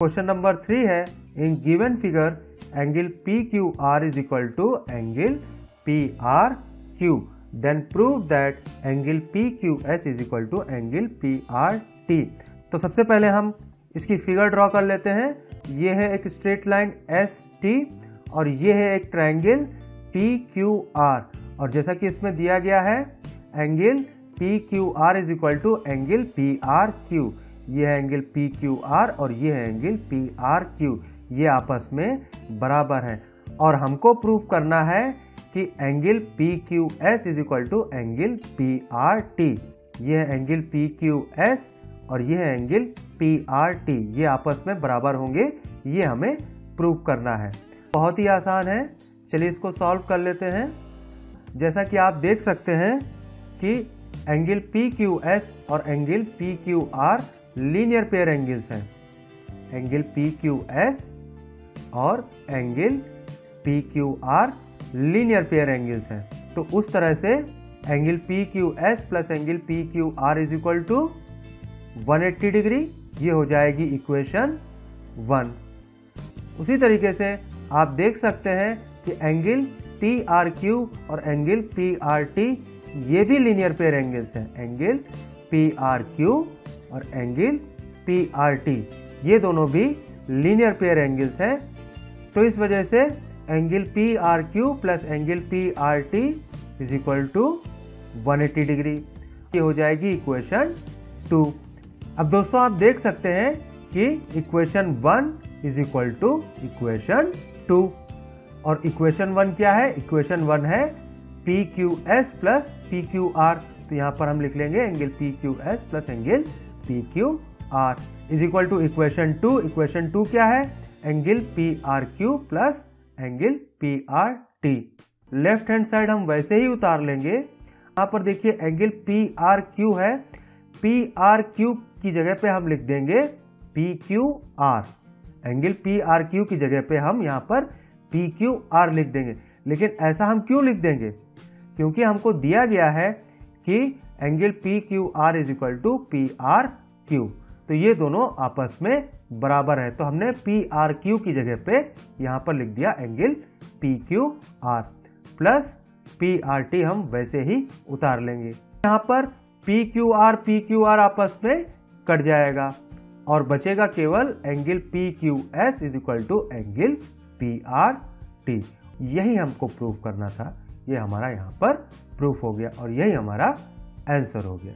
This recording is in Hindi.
क्वेश्चन नंबर थ्री है in given figure angle P Q R is equal to angle P R Q then prove that angle P Q S is equal to angle P R T तो सबसे पहले हम इसकी फिगर ड्रॉ कर लेते हैं। ये है एक स्ट्रेट लाइन एस टी और ये है एक ट्रायंगल पी क्यू आर और जैसा कि इसमें दिया गया है angle P Q R is equal to angle P R Q ये है एंगल पी क्यू आर और ये है एंगल पी आर क्यू ये आपस में बराबर है। और हमको प्रूव करना है कि angle P Q S is equal to angle P R T ये है एंगल पी क्यू एस और ये है एंगल पी आर टी ये आपस में बराबर होंगे। ये हमें प्रूव करना है। बहुत ही आसान है। चलिए इसको सॉल्व कर लेते हैं। जैसा कि आप देख सकते हैं कि एंगल पी क्यू एस और angle P Q R linear pair angles हैं। एंगल पी क्यू एस और angle P Q R linear pair angles हैं। तो उस तरह से angle P Q S plus angle P Q R is equal to 180 degree ये हो जाएगी इक्वेशन वन उसी तरीके से आप देख सकते हैं कि एंगल पी आर क्यू और एंगल पी आर टी ये भी लीनियर पेयर एंगल्स हैं। एंगल पी आर क्यू और एंगल पी आर टी ये दोनों भी लीनियर पेयर एंगल्स हैं। तो इस वजह से angle P R Q plus angle P R T is equal to 180 degree ये हो जाएगी इक्वेशन टू अब दोस्तों आप देख सकते हैं कि equation one is equal to equation two और इक्वेशन वन क्या है? इक्वेशन वन है P Q S plus P Q R तो यहाँ पर हम लिख लेंगे angle P Q S plus angle P Q R is equal to equation two equation two क्या है? Angle P R Q plus angle P R T left hand side हम वैसे ही उतार लेंगे। यहाँ पर देखिए एंगल पी आर क्यू है। पी आर क्यू की जगह पे हम लिख देंगे P Q R angle P R Q की जगह पे हम यहाँ पर पी क्यू आर लिख देंगे। लेकिन ऐसा हम क्यों लिख देंगे? क्योंकि हमको दिया गया है कि angle P Q R is equal to P R Q तो ये दोनों आपस में बराबर है। तो हमने पी आर क्यू की जगह पे यहाँ पर लिख दिया angle P Q R plus P R T हम वैसे ही उतार लेंगे। यहाँ पर P Q R P Q R आपस में कट जाएगा और बचेगा केवल angle P Q S is equal to angle P R T यही हमको प्रूफ करना था। ये हमारा यहाँ पर प्रूफ हो गया और यही हमारा आंसर हो गया।